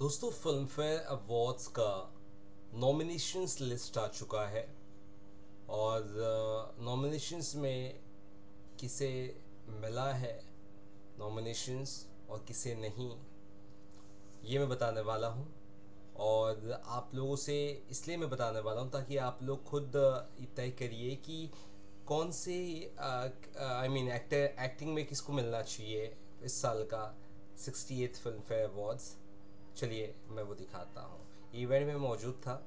दोस्तों Filmfare awards का nominations list आ चुका है और नॉमिनेशंस में किसे मिला है नॉमिनेशंस और किसे नहीं, ये मैं बताने वाला हूँ। और आप लोगों से इसलिए मैं बताने वाला हूँ ताकि आप लोग खुद तय करिए कि कौन से आई मीन एक्टर एक्टिंग में किसको मिलना चाहिए इस साल का sixty eighth Filmfare awards चलिए मैं वो दिखाता हूँ। इवेंट में मौजूद था।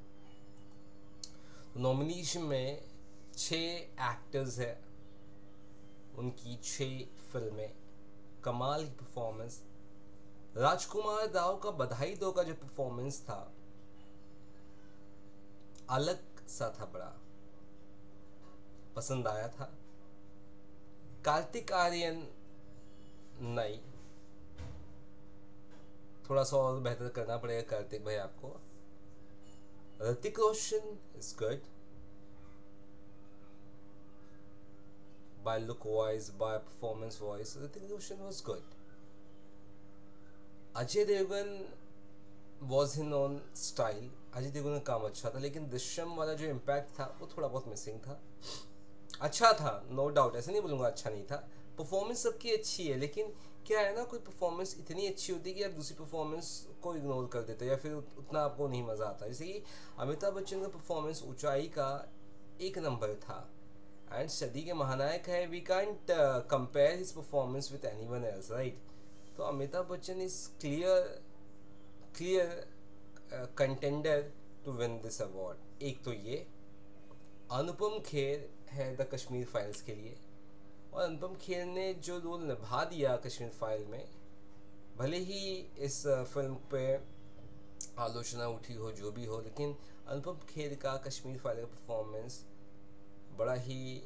नॉमिनेशन में छः एक्टर्स हैं। उनकी छः फ़िल्में कमाल की परफॉर्मेंस राजकुमार राव का बधाई दो का जो परफॉर्मेंस था, अलग सा था बड़ा। पसंद आया था। कार्तिक आर्यन नहीं थोड़ा सा और बेहतर करना पड़ेगा कार्तिक भाई आपको। Hrithik Roshan is good by look wise, by performance wise, Hrithik Roshan was good. Ajay Devgn was in on style Ajay Devgn का काम अच्छा था लेकिन दृश्यम वाला जो इम्पैक्ट था वो थोड़ा बहुत मिसिंग था। अच्छा था नो no डाउट ऐसे नहीं बोलूँगा अच्छा नहीं था। परफॉर्मेंस सबकी अच्छी है, लेकिन क्या है ना, कोई परफॉर्मेंस इतनी अच्छी होती है कि आप दूसरी परफॉर्मेंस को इग्नोर कर देते हो या फिर उतना आपको नहीं मज़ा आता। जैसे कि अमिताभ बच्चन का परफॉर्मेंस ऊंचाई का एक नंबर था एंड सदी के महानायक है we can't compare his performance with anyone else right तो Amitabh Bachchan is clear clear contender to win this award एक तो ये, अनुपम खेर है द कश्मीर फाइल्स के लिए। और अनुपम खेर ने जो रोल निभा दिया कश्मीर फ़ाइल में, भले ही इस फ़िल्म पे आलोचना उठी हो, जो भी हो, लेकिन अनुपम खेर का कश्मीर फ़ाइल का परफॉर्मेंस बड़ा ही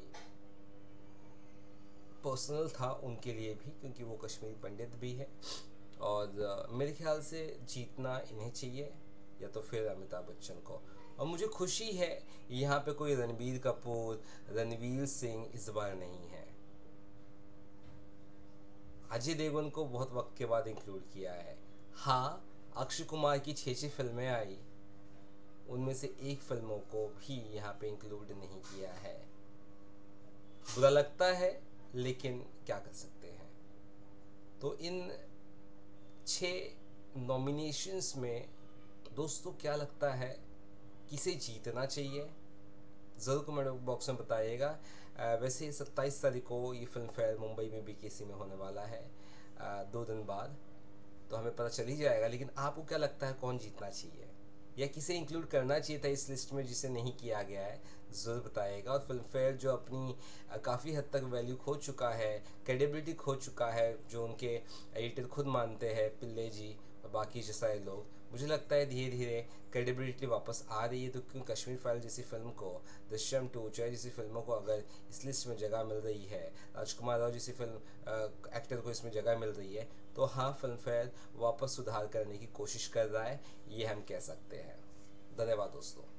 पर्सनल था उनके लिए भी, क्योंकि वो कश्मीरी पंडित भी है। और मेरे ख्याल से जीतना इन्हें चाहिए, या तो फिर अमिताभ बच्चन को। और मुझे खुशी है, यहाँ पे कोई रणबीर कपूर, रणवीर सिंह इस बार नहीं है। अजय देवगन को बहुत वक्त के बाद इंक्लूड किया है। हाँ अक्षय कुमार की छः छः फ़िल्में आई। उनमें से एक फ़िल्मों को भी यहाँ पे इंक्लूड नहीं किया है। बुरा लगता है, लेकिन क्या कर सकते हैं? तो इन छ नॉमिनेशंस में दोस्तों क्या लगता है? किसे जीतना चाहिए? ज़रूर कमेंट बॉक्स में बताइएगा। वैसे सत्ताईस तारीख को ये फ़िल्म फेयर मुंबई में बीकेसी में होने वाला है। दो दिन बाद। तो हमें पता चल ही जाएगा, लेकिन आपको क्या लगता है कौन जीतना चाहिए? या किसे इंक्लूड करना चाहिए था इस लिस्ट में जिसे नहीं किया गया है? ज़रूर बताइएगा। और फ़िल्म फेयर जो अपनी काफ़ी हद तक वैल्यू खो चुका है क्रेडिबिलिटी खो चुका है, जो उनके एडिटर खुद मानते हैं, पिल्ले जी और बाकी जैसा लोग मुझे लगता है धीरे धीरे क्रेडिबिलिटी वापस आ रही है तो क्यों कश्मीर फ़ाइल जैसी फ़िल्म को दृश्यम टू चाहे जैसी फ़िल्मों को अगर इस लिस्ट में जगह मिल रही है राजकुमार राव जैसी फ़िल्म आ, एक्टर को इसमें जगह मिल रही है तो हाँ फ़िल्म फेयर वापस सुधार करने की कोशिश कर रहा है ये हम कह सकते हैं। धन्यवाद दोस्तों।